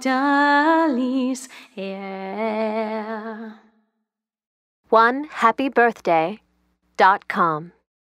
Dolly's er. One happy birthday dot com.